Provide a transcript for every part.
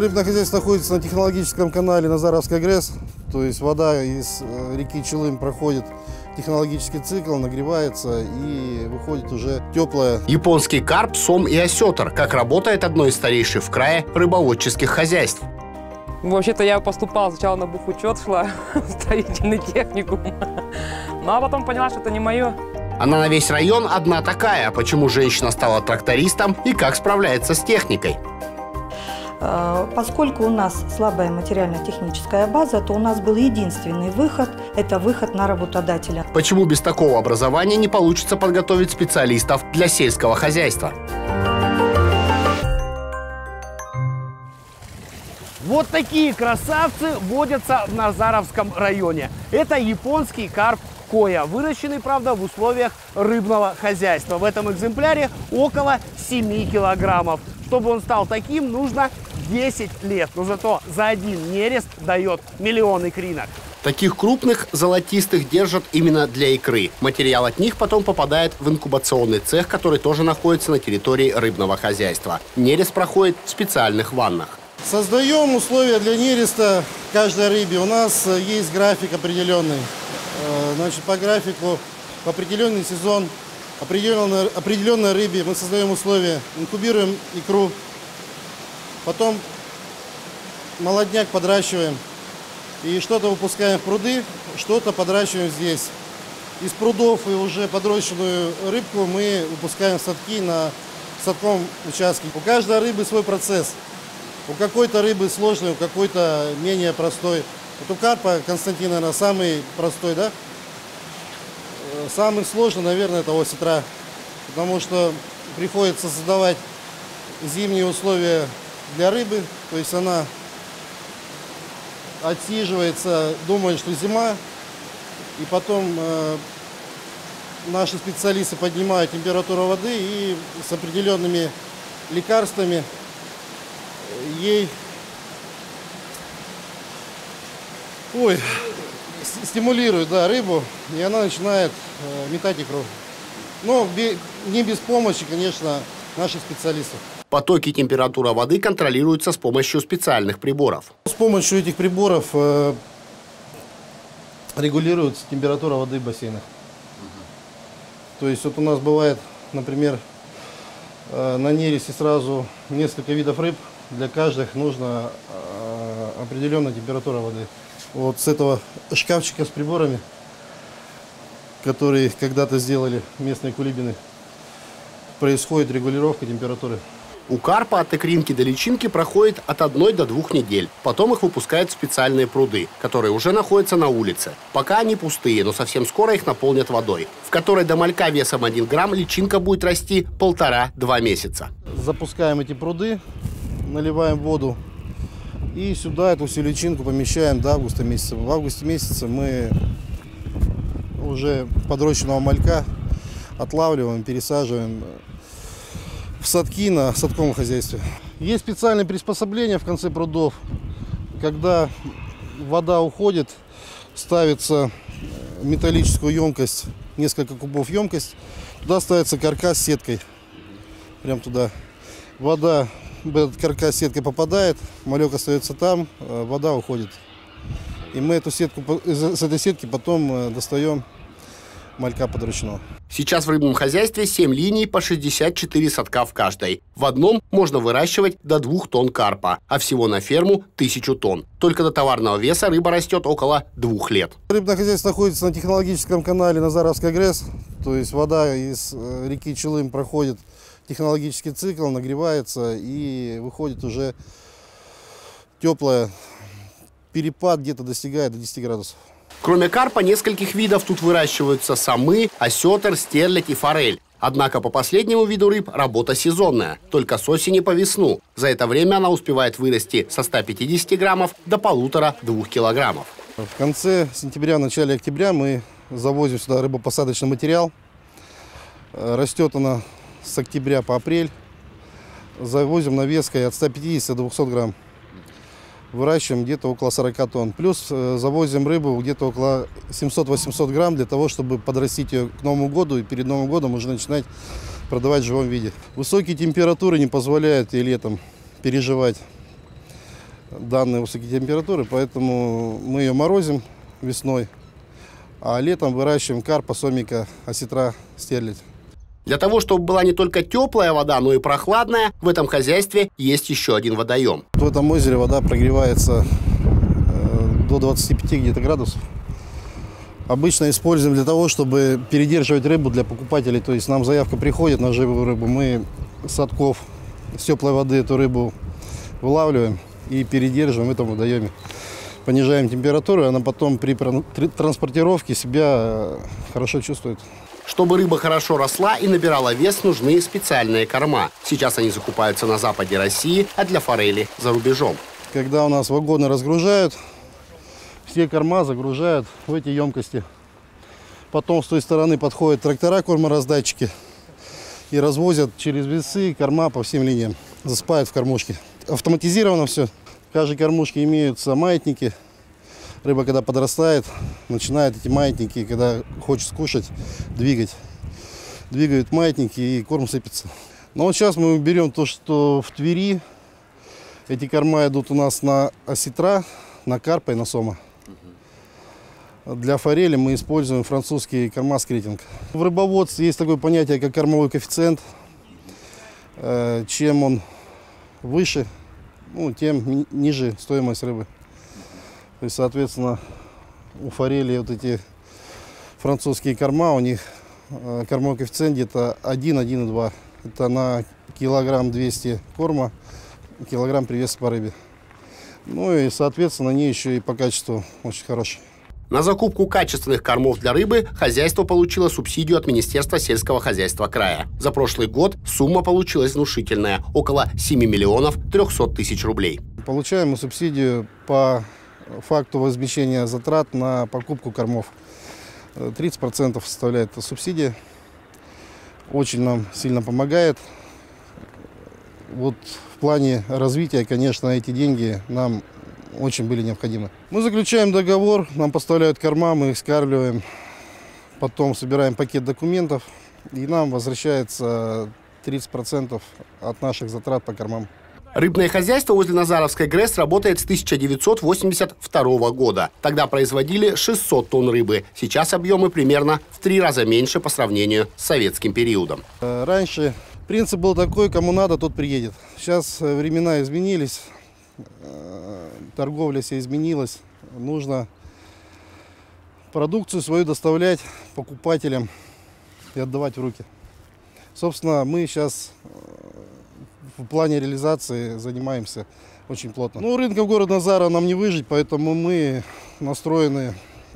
Рыбное хозяйство находится на технологическом канале Назаровская ГРЭС. То есть вода из э, реки Челым проходит технологический цикл, нагревается и выходит уже теплая. Японский карп, сом и осетр. Как работает одно из старейших в крае рыбоводческих хозяйств. Вообще-то я поступала сначала на бухучет, шла в строительный техникум. Ну а потом поняла, что это не мое. Она на весь район одна такая. Почему женщина стала трактористом и как справляется с техникой? Э, Поскольку у нас слабая материально-техническая база, то у нас был единственный выход – это выход на работодателя. Почему без такого образования не получится подготовить специалистов для сельского хозяйства? Вот такие красавцы водятся в Назаровском районе. Это японский карп коя, выращенный, правда, в условиях рыбного хозяйства. В этом экземпляре около 7 килограммов. Чтобы он стал таким, нужно 10 лет. Но зато за один нерест дает миллион икринок. Таких крупных золотистых держат именно для икры. Материал от них потом попадает в инкубационный цех, который тоже находится на территории рыбного хозяйства. Нерест проходит в специальных ваннах. Создаем условия для нереста каждой рыбе. У нас э, есть график определенный. Э, Значит, по графику в определенный сезон определенной, определенной рыбе мы создаем условия, инкубируем икру, потом молодняк подращиваем и что-то выпускаем в пруды, что-то подращиваем здесь. Из прудов и уже подрощенную рыбку мы выпускаем в садки на садковом участке. У каждой рыбы свой процесс. У какой-то рыбы сложный, у какой-то менее простой. Вот у карпа, Константин, наверное, самый простой, да? Э, Самый сложный, наверное, это осетра. Потому что приходится создавать зимние условия для рыбы. То есть она отсиживается, думает, что зима. И потом э, наши специалисты поднимают температуру воды и с определенными лекарствами ей ой, с- стимулируют да, рыбу, и она начинает э, метать икру. Но не без помощи, конечно, наших специалистов. Потоки и температура воды контролируются с помощью специальных приборов. С помощью этих приборов э, регулируется температура воды в бассейнах. То есть вот у нас бывает, например, э, на нересте сразу несколько видов рыб. Для каждых нужна э, определенная температура воды. Вот с этого шкафчика с приборами, которые когда-то сделали местные кулибины, происходит регулировка температуры. У карпа от икринки до личинки проходит от одной до двух недель. Потом их выпускают в специальные пруды, которые уже находятся на улице. Пока они пустые, но совсем скоро их наполнят водой, в которой до малька весом 1 грамм личинка будет расти полтора-два месяца. запускаем эти пруды, наливаем воду и сюда эту всю личинку помещаем до августа месяца. В августе месяце мы уже подрощенного малька отлавливаем, пересаживаем в садки на садковом хозяйстве. Есть специальные приспособления в конце прудов, когда вода уходит, ставится металлическую емкость, несколько кубов емкость, туда ставится каркас с сеткой, прям туда. Вода в этот каркас сеткой попадает, малек остается там, э, вода уходит. И мы эту сетку, с этой сетки потом э, достаем малька подручного. Сейчас в рыбном хозяйстве 7 линий по 64 садка в каждой. В одном можно выращивать до 2 тонн карпа, а всего на ферму 1000 тонн. Только до товарного веса рыба растет около 2 лет. Рыбное хозяйство находится на технологическом канале Назаровская ГРЭС, то есть вода из э, реки Челым проходит технологический цикл, нагревается и выходит уже теплая. Перепад где-то достигает до 10 градусов. Кроме карпа, нескольких видов тут выращиваются самы, осетр, стерлядь и форель. Однако по последнему виду рыб работа сезонная, только с осени по весну. За это время она успевает вырасти со 150 граммов до полутора-двух килограммов. В конце сентября, начале октября мы завозим сюда рыбопосадочный материал. Э, Растет она с октября по апрель. Завозим навеской от 150 до 200 грамм. Выращиваем где-то около 40 тонн. Плюс э, завозим рыбу где-то около 700-800 грамм для того, чтобы подрастить ее к Новому году и перед Новым годом уже начинать продавать в живом виде. Высокие температуры не позволяют ей летом переживать. данные высокие температуры, поэтому мы ее морозим весной, а летом выращиваем карпа, сомика, осетра, стерлядь. Для того, чтобы была не только теплая вода, но и прохладная, в этом хозяйстве есть еще один водоем. В этом озере вода прогревается э, до 25 где-то градусов. Обычно используем для того, чтобы передерживать рыбу для покупателей. То есть нам заявка приходит на живую рыбу, мы с садков с теплой воды эту рыбу вылавливаем и передерживаем в этом водоеме. Понижаем температуру, она потом при транспортировке себя э, хорошо чувствует. Чтобы рыба хорошо росла и набирала вес, нужны специальные корма. Сейчас они закупаются на западе России, а для форели за рубежом. Когда у нас вагоны разгружают, все корма загружают в эти емкости. Потом с той стороны подходят трактора кормораздатчики и развозят через весы корма по всем линиям. Засыпают в кормушки. Автоматизировано все. В каждой кормушке имеются маятники. Рыба, когда подрастает, начинает эти маятники, когда хочет скушать, двигать. Двигают маятники и корм сыпется. Но вот сейчас мы берем то, что в Твери. Эти корма идут у нас на осетра, на карпа и на сома. Для форели мы используем французский корма скритинг. В рыбоводстве есть такое понятие, как кормовой коэффициент. Э, чем он выше, ну, тем ниже стоимость рыбы. Есть, соответственно, у форели вот эти французские корма, у них э, кормовой коэффициент где-то 1-1,2. Это на килограмм 200 корма, килограмм привеса по рыбе. Ну и, соответственно, они еще и по качеству очень хорошие. На закупку качественных кормов для рыбы хозяйство получило субсидию от Министерства сельского хозяйства края. За прошлый год сумма получилась внушительная – около 7 миллионов 300 тысяч рублей. Получаем мы субсидию по факту возмещения затрат на покупку кормов. 30% составляет субсидия. Очень нам сильно помогает. Вот в плане развития, конечно, эти деньги нам очень были необходимы. Мы заключаем договор, нам поставляют корма, мы их скармливаем, потом собираем пакет документов, и нам возвращается 30% от наших затрат по кормам. Рыбное хозяйство возле Назаровской ГРЭС работает с 1982 года. Тогда производили 600 тонн рыбы. Сейчас объемы примерно в три раза меньше по сравнению с советским периодом. Э, раньше принцип был такой, кому надо, тот приедет. Сейчас э, времена изменились. Э, торговля вся изменилась. Нужно продукцию свою доставлять покупателям и отдавать в руки. Собственно, мы сейчас в плане реализации занимаемся очень плотно. Ну, рынком города Назара нам не выжить, поэтому мы настроены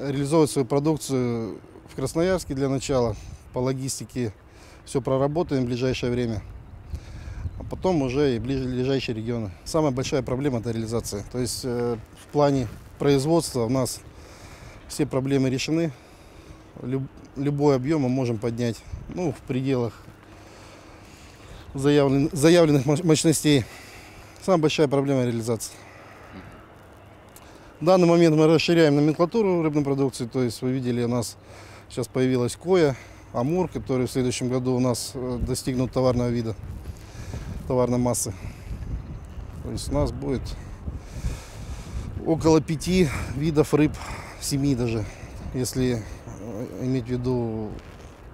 реализовывать свою продукцию в Красноярске для начала. По логистике все проработаем в ближайшее время а потом уже и ближайшие регионы. Самая большая проблема – это реализация. То есть э, в плане производства у нас все проблемы решены. Люб, любой объем мы можем поднять ну, в пределах заявлен, заявленных мощностей. Самая большая проблема – реализация. В данный момент мы расширяем номенклатуру рыбной продукции. То есть вы видели, у нас сейчас появилась коя, амур, который в следующем году у нас э, достигнут товарного вида товарной массы. То есть у нас будет около пяти видов рыб, семи даже, если э, иметь в виду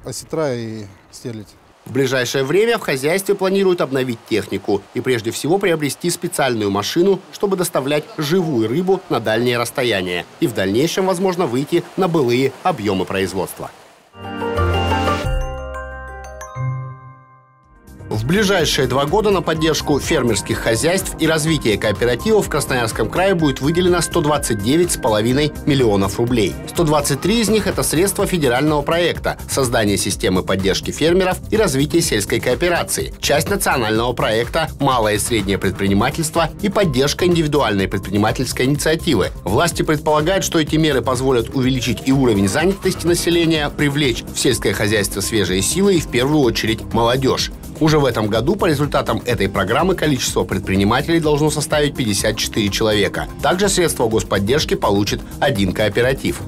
осетра и стерлядь. В ближайшее время в хозяйстве планируют обновить технику и прежде всего приобрести специальную машину, чтобы доставлять живую рыбу на дальние расстояния и в дальнейшем, возможно, выйти на былые объемы производства. Ближайшие два года на поддержку фермерских хозяйств и развитие кооперативов в Красноярском крае будет выделено 129,5 миллионов рублей. 123 из них – это средства федерального проекта «Создание системы поддержки фермеров и развитие сельской кооперации», часть национального проекта «Малое и среднее предпринимательство» и поддержка индивидуальной предпринимательской инициативы. Власти предполагают, что эти меры позволят увеличить и уровень занятости населения, привлечь в сельское хозяйство свежие силы и в первую очередь молодежь. Уже в этом году по результатам этой программы количество предпринимателей должно составить 54 человека. Также средства господдержки получит один кооператив.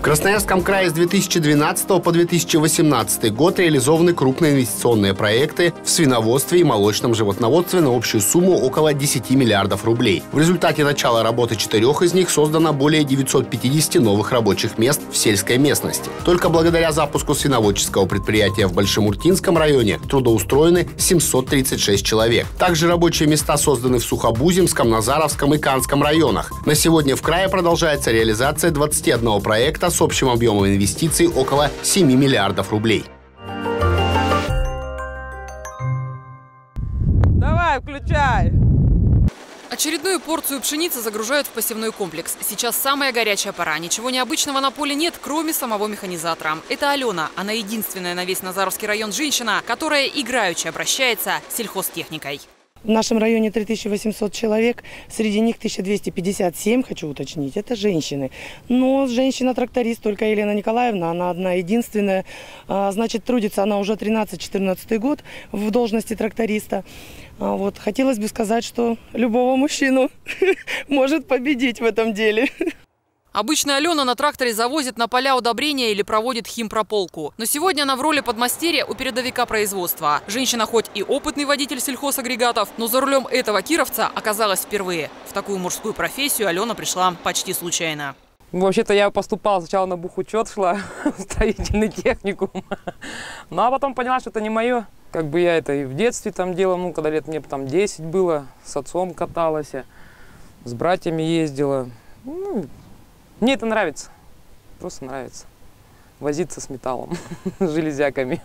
В Красноярском крае с 2012 по 2018 год реализованы крупные инвестиционные проекты в свиноводстве и молочном животноводстве на общую сумму около 10 миллиардов рублей. В результате начала работы четырех из них создано более 950 новых рабочих мест в сельской местности. Только благодаря запуску свиноводческого предприятия в Большемуртинском районе трудоустроены 736 человек. Также рабочие места созданы в Сухобузимском, Назаровском и Канском районах. На сегодня в крае продолжается реализация 21 проекта с общим объемом инвестиций около 7 миллиардов рублей. Давай, включай! Очередную порцию пшеницы загружают в посевной комплекс. Сейчас самая горячая пора. Ничего необычного на поле нет, кроме самого механизатора. Это Алена. Она единственная на весь Назаровский район женщина, которая играючи обращается с сельхозтехникой. В нашем районе 3800 человек, среди них 1257, хочу уточнить, это женщины. Но женщина-тракторист только Елена Николаевна, она одна единственная. А, Значит, трудится она уже 13-14 год в должности тракториста. А, Вот. Хотелось бы сказать, что любого мужчину может победить в этом деле. Обычно Алена на тракторе завозит на поля удобрения или проводит химпрополку. Но сегодня она в роли подмастерья у передовика производства. Женщина хоть и опытный водитель сельхозагрегатов, но за рулем этого кировца оказалась впервые. В такую мужскую профессию Алена пришла почти случайно. Вообще-то я поступала сначала на бухучет, шла в строительный техникум. Ну а потом поняла, что это не мое. Как бы я это и в детстве там делала, ну когда лет мне там 10 было, с отцом каталась, с братьями ездила. Ну, мне это нравится, просто нравится. Возиться с металлом, с железяками.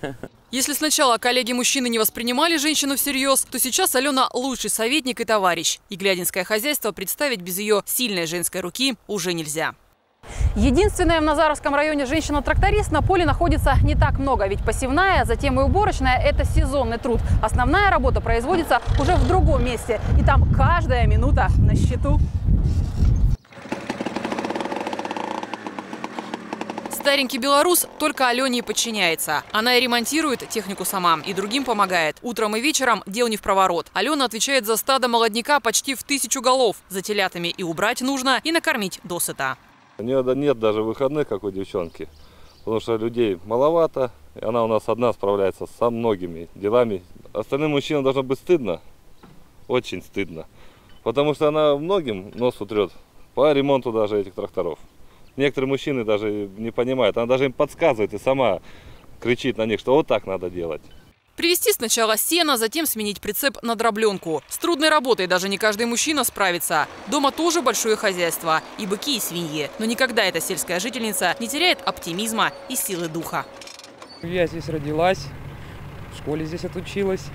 Если сначала коллеги-мужчины не воспринимали женщину всерьез, то сейчас Алена лучший советник и товарищ. И глядинское хозяйство представить без ее сильной женской руки уже нельзя. Единственная в Назаровском районе женщина-тракторист на поле находится не так много, ведь посевная, затем и уборочная – это сезонный труд. Основная работа производится уже в другом месте, и там каждая минута на счету. Старенький белорус только Алене и подчиняется. Она и ремонтирует технику сама, и другим помогает. Утром и вечером дел не в проворот. Алена отвечает за стадо молодняка почти в тысячу голов. За телятами и убрать нужно, и накормить досыта. У нее нет даже выходных, как у девчонки. Потому что людей маловато. И она у нас одна справляется со многими делами. Остальным мужчинам должно быть стыдно. Очень стыдно. Потому что она многим нос утрет по ремонту даже этих тракторов. Некоторые мужчины даже не понимают. Она даже им подсказывает и сама кричит на них, что вот так надо делать. Привезти сначала сено, затем сменить прицеп на дробленку. С трудной работой даже не каждый мужчина справится. Дома тоже большое хозяйство. И быки, и свиньи. Но никогда эта сельская жительница не теряет оптимизма и силы духа. Я здесь родилась, в школе здесь отучилась.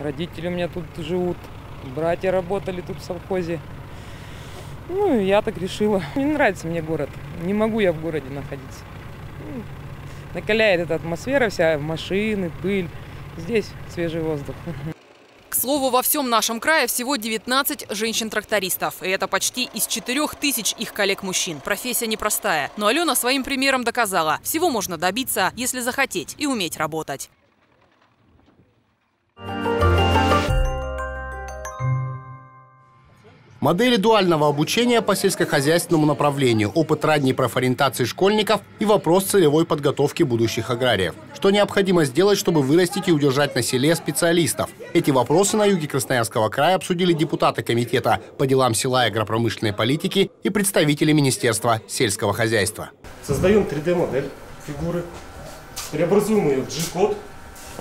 Родители у меня тут живут, братья работали тут в совхозе. Ну, и я так решила. Не нравится мне город. Не могу я в городе находиться. Ну, Накаляет эта атмосфера вся, машины, пыль. Здесь свежий воздух. К слову, во всем нашем крае всего 19 женщин-трактористов. И это почти из 4 тысяч их коллег-мужчин. Профессия непростая. Но Алена своим примером доказала. Всего можно добиться, если захотеть и уметь работать. Модели дуального обучения по сельскохозяйственному направлению, опыт ранней профориентации школьников и вопрос целевой подготовки будущих аграриев. Что необходимо сделать, чтобы вырастить и удержать на селе специалистов? Эти вопросы на юге Красноярского края обсудили депутаты Комитета по делам села и агропромышленной политики и представители Министерства сельского хозяйства. Создаем 3D-модель фигуры, преобразуем ее в G-код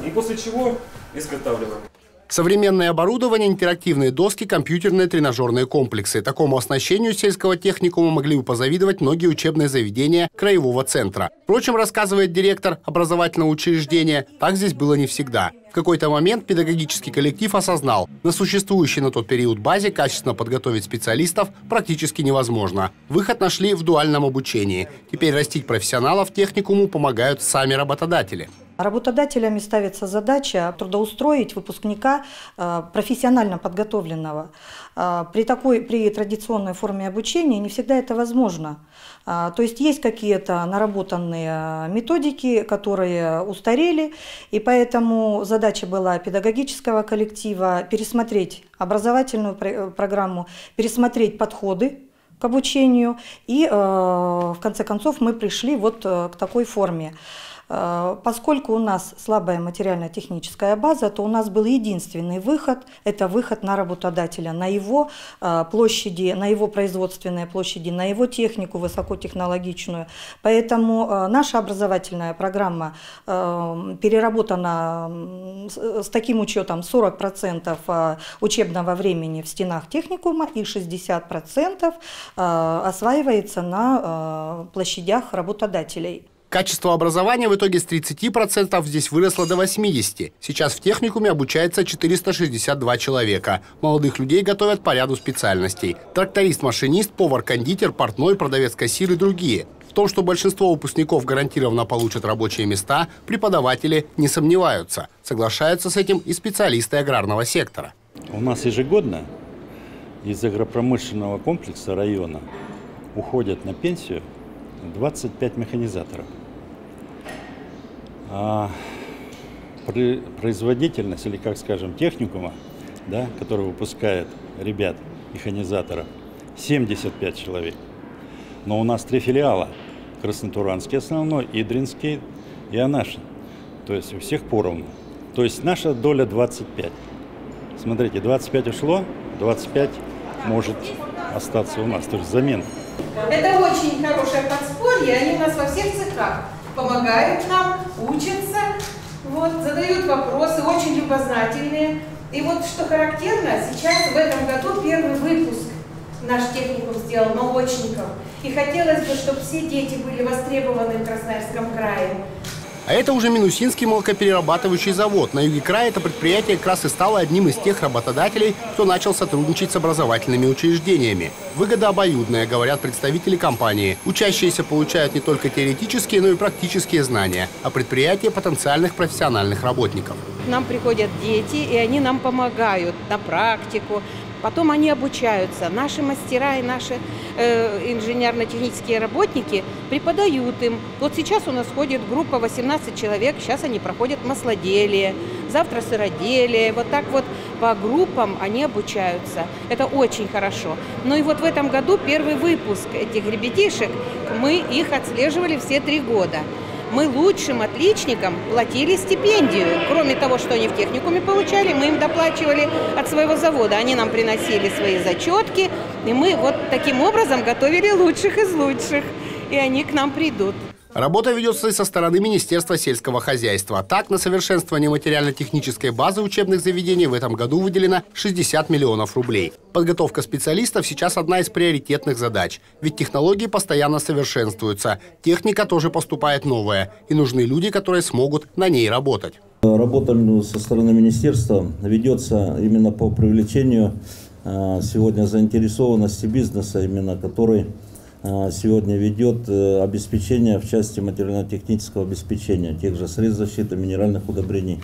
и после чего изготавливаем. Современное оборудование, интерактивные доски, компьютерные тренажерные комплексы. Такому оснащению сельского техникума могли бы позавидовать многие учебные заведения краевого центра. Впрочем, рассказывает директор образовательного учреждения, так здесь было не всегда. В какой-то момент педагогический коллектив осознал, на существующей на тот период базе качественно подготовить специалистов практически невозможно. Выход нашли в дуальном обучении. Теперь растить профессионалов техникуму помогают сами работодатели. Работодателями ставится задача трудоустроить выпускника э, профессионально подготовленного. Э, При такой, при традиционной форме обучения не всегда это возможно. А, То есть есть какие-то наработанные методики, которые устарели, и поэтому задача была педагогического коллектива пересмотреть образовательную про- программу, пересмотреть подходы к обучению. И в конце концов мы пришли вот к такой форме. Э, поскольку у нас слабая материально-техническая база, то у нас был единственный выход – это выход на работодателя, на его э, площади, на его производственные площади, на его технику высокотехнологичную. Поэтому э, наша образовательная программа переработана с таким учетом 40% учебного времени в стенах техникума и 60% осваивается на площадях работодателей. Качество образования в итоге с 30% здесь выросло до 80%. Сейчас в техникуме обучается 462 человека. Молодых людей готовят по ряду специальностей. Тракторист, машинист, повар, кондитер, портной, продавец кассир и другие. В том, что большинство выпускников гарантированно получат рабочие места, преподаватели не сомневаются. Соглашаются с этим и специалисты аграрного сектора. У нас ежегодно из агропромышленного комплекса района уходят на пенсию 25 механизаторов. А производительность, или как скажем, техникума, да, который выпускает ребят, механизаторов, 75 человек. Но у нас три филиала. Краснотуранский основной, Идринский и Анашин. То есть у всех поровну. То есть наша доля 25. Смотрите, 25 ушло, 25 может остаться у нас. То есть замена. Это очень хорошее подспорье, они у нас во всех цехах помогают нам, учатся, вот, задают вопросы, очень любознательные. И вот что характерно, сейчас в этом году первый выпуск наш техникум сделал научников. И хотелось бы, чтобы все дети были востребованы в Красноярском крае. А это уже Минусинский молокоперерабатывающий завод. На юге края это предприятие как раз и стало одним из тех работодателей, кто начал сотрудничать с образовательными учреждениями. Выгода обоюдная, говорят представители компании. Учащиеся получают не только теоретические, но и практические знания, а предприятие потенциальных профессиональных работников. К нам приходят дети, и они нам помогают на практику, Потом они обучаются. Наши мастера и наши э, инженерно-технические работники преподают им. Вот сейчас у нас ходит группа 18 человек, сейчас они проходят маслоделие, завтра сыроделие. Вот так вот по группам они обучаются. Это очень хорошо. Ну и вот в этом году первый выпуск этих ребятишек, мы их отслеживали все три года мы лучшим отличникам платили стипендию. Кроме того, что они в техникуме получали, мы им доплачивали от своего завода. Они нам приносили свои зачетки, и мы вот таким образом готовили лучших из лучших. И они к нам придут. Работа ведется и со стороны Министерства сельского хозяйства. Так, на совершенствование материально-технической базы учебных заведений в этом году выделено 60 миллионов рублей. Подготовка специалистов сейчас одна из приоритетных задач. Ведь технологии постоянно совершенствуются. Техника тоже поступает новая. И нужны люди, которые смогут на ней работать. Работа со стороны министерства ведется именно по привлечению а, сегодня заинтересованности бизнеса, именно который сегодня ведет э, обеспечение в части материально-технического обеспечения тех же средств защиты, минеральных удобрений,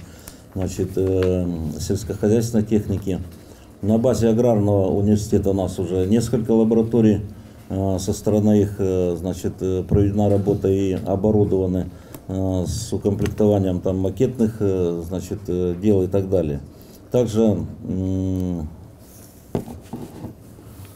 значит, э, сельскохозяйственной техники. На базе аграрного университета у нас уже несколько лабораторий, со стороны их э, значит, проведена работа и оборудованы с укомплектованием там, макетных значит, дел и так далее. Также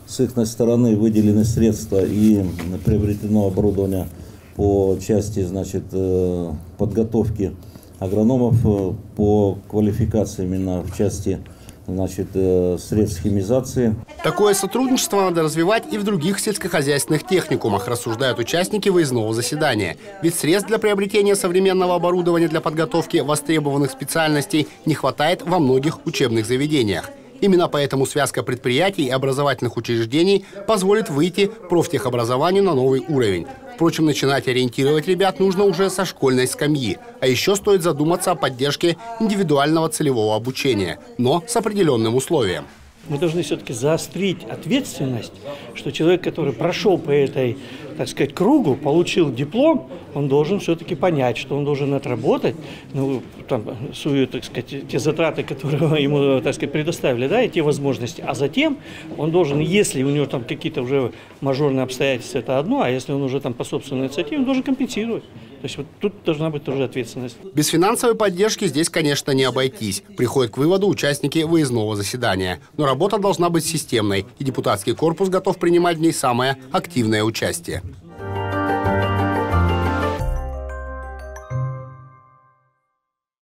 с их стороны выделены средства и приобретено оборудование по части значит, э, подготовки агрономов э, по квалификации именно в части значит, э, средств химизации. Такое сотрудничество надо развивать и в других сельскохозяйственных техникумах, рассуждают участники выездного заседания. Ведь средств для приобретения современного оборудования для подготовки востребованных специальностей не хватает во многих учебных заведениях. Именно поэтому связка предприятий и образовательных учреждений позволит выйти профтехобразованию на новый уровень. Впрочем, начинать ориентировать ребят нужно уже со школьной скамьи. А еще стоит задуматься о поддержке индивидуального целевого обучения, но с определенным условием. Мы должны все-таки заострить ответственность, что человек, который прошел по этой так сказать, кругу, получил диплом, он должен все-таки понять, что он должен отработать, ну, там, свою, так сказать, те затраты, которые ему, так сказать, предоставили, да, и те возможности. А затем он должен, если у него там какие-то уже мажорные обстоятельства, это одно, а если он уже там по собственной инициативе, он должен компенсировать. То есть вот тут должна быть тоже ответственность. Без финансовой поддержки здесь, конечно, не обойтись. Приходят к выводу участники выездного заседания. Но работа должна быть системной, и депутатский корпус готов принимать в ней самое активное участие.